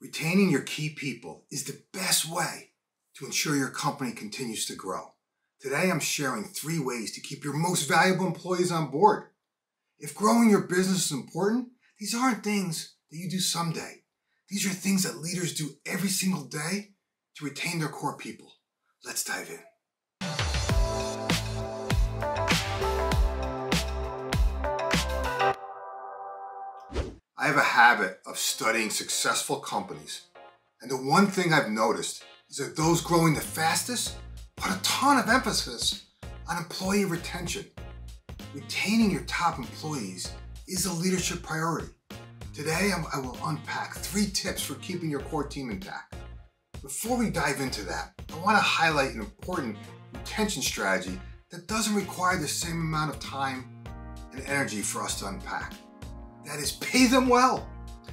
Retaining your key people is the best way to ensure your company continues to grow. Today, I'm sharing three ways to keep your most valuable employees on board. If growing your business is important, these aren't things that you do someday. These are things that leaders do every single day to retain their core people. Let's dive in. Have a habit of studying successful companies. And the one thing I've noticed is that those growing the fastest put a ton of emphasis on employee retention. Retaining your top employees is a leadership priority. Today, I will unpack three tips for keeping your core team intact. Before we dive into that, I want to highlight an important retention strategy that doesn't require the same amount of time and energy for us to unpack that is pay them well.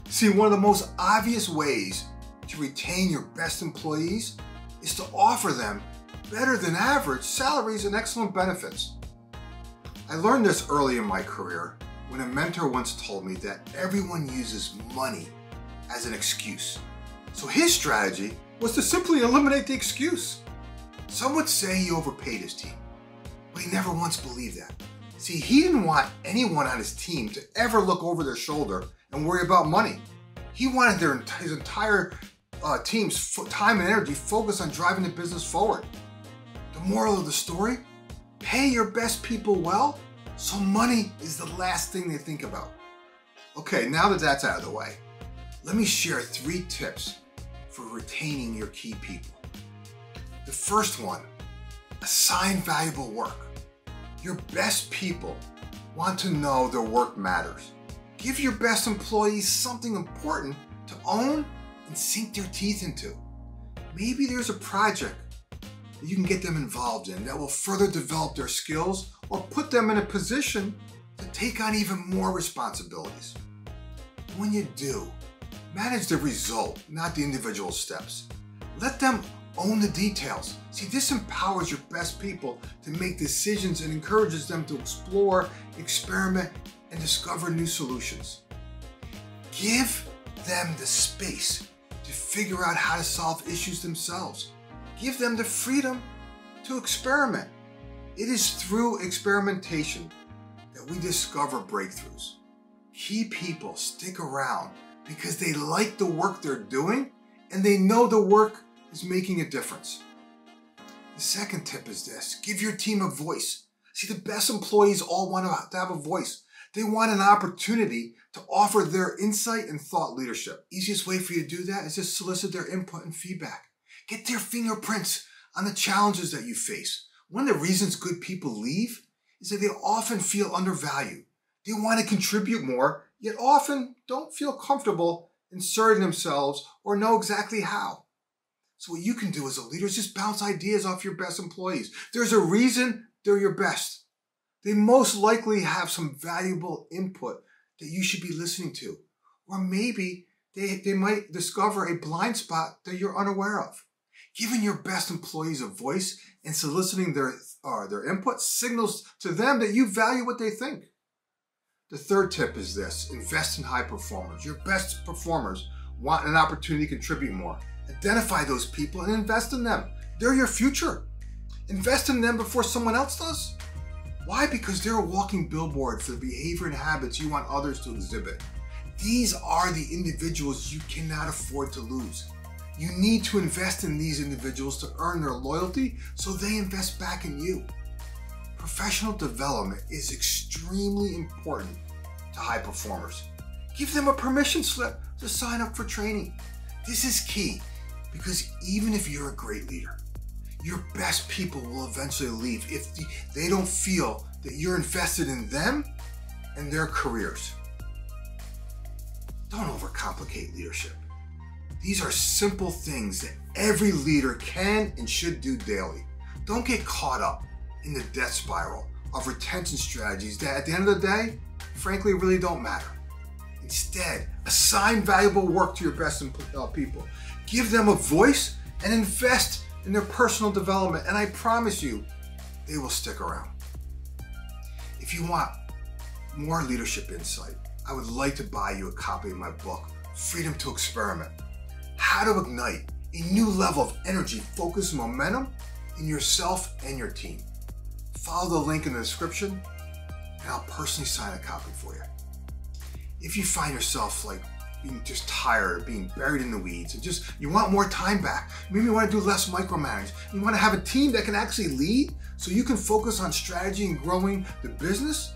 See, one of the most obvious ways to retain your best employees is to offer them better than average salaries and excellent benefits. I learned this early in my career when a mentor once told me that everyone uses money as an excuse. So his strategy was to simply eliminate the excuse. Some would say he overpaid his team, but he never once believed that. See, he didn't want anyone on his team to ever look over their shoulder and worry about money. He wanted their, his entire uh, team's time and energy focused on driving the business forward. The moral of the story? Pay your best people well so money is the last thing they think about. Okay, now that that's out of the way, let me share three tips for retaining your key people. The first one, assign valuable work. Your best people want to know their work matters. Give your best employees something important to own and sink their teeth into. Maybe there's a project that you can get them involved in that will further develop their skills or put them in a position to take on even more responsibilities. When you do, manage the result, not the individual steps. Let them own the details. See, this empowers your best people to make decisions and encourages them to explore, experiment, and discover new solutions. Give them the space to figure out how to solve issues themselves. Give them the freedom to experiment. It is through experimentation that we discover breakthroughs. Key people stick around because they like the work they're doing and they know the work is making a difference. The second tip is this give your team a voice. See, the best employees all want to have a voice. They want an opportunity to offer their insight and thought leadership. Easiest way for you to do that is just solicit their input and feedback. Get their fingerprints on the challenges that you face. One of the reasons good people leave is that they often feel undervalued. They want to contribute more, yet often don't feel comfortable inserting themselves or know exactly how. So what you can do as a leader is just bounce ideas off your best employees. There's a reason they're your best. They most likely have some valuable input that you should be listening to. Or maybe they, they might discover a blind spot that you're unaware of. Giving your best employees a voice and soliciting their, uh, their input signals to them that you value what they think. The third tip is this, invest in high performers. Your best performers want an opportunity to contribute more. Identify those people and invest in them. They're your future. Invest in them before someone else does. Why? Because they're a walking billboard for the behavior and habits you want others to exhibit. These are the individuals you cannot afford to lose. You need to invest in these individuals to earn their loyalty so they invest back in you. Professional development is extremely important to high performers. Give them a permission slip to sign up for training. This is key because even if you're a great leader, your best people will eventually leave if they don't feel that you're invested in them and their careers. Don't overcomplicate leadership. These are simple things that every leader can and should do daily. Don't get caught up in the death spiral of retention strategies that at the end of the day, frankly, really don't matter. Instead, assign valuable work to your best uh, people. Give them a voice and invest in their personal development. And I promise you, they will stick around. If you want more leadership insight, I would like to buy you a copy of my book, Freedom to Experiment. how to ignite a new level of energy, focus, and momentum in yourself and your team. Follow the link in the description and I'll personally sign a copy for you. If you find yourself like being just tired, being buried in the weeds, and just you want more time back, maybe you want to do less micromanage, you want to have a team that can actually lead so you can focus on strategy and growing the business,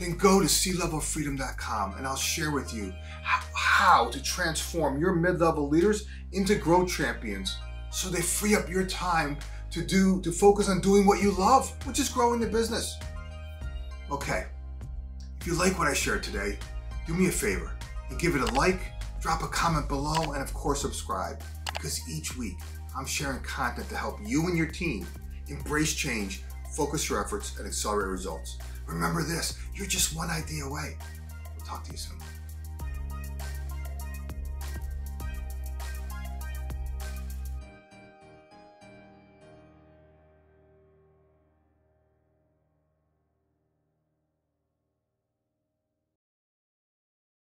then go to clevelfreedom.com and I'll share with you how to transform your mid-level leaders into growth champions so they free up your time to do to focus on doing what you love, which is growing the business. Okay, if you like what I shared today, do me a favor and give it a like, drop a comment below, and of course subscribe because each week I'm sharing content to help you and your team embrace change, focus your efforts, and accelerate results. Remember this, you're just one idea away. We'll talk to you soon.